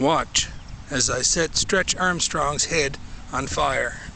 Watch as I set Stretch Armstrong's head on fire.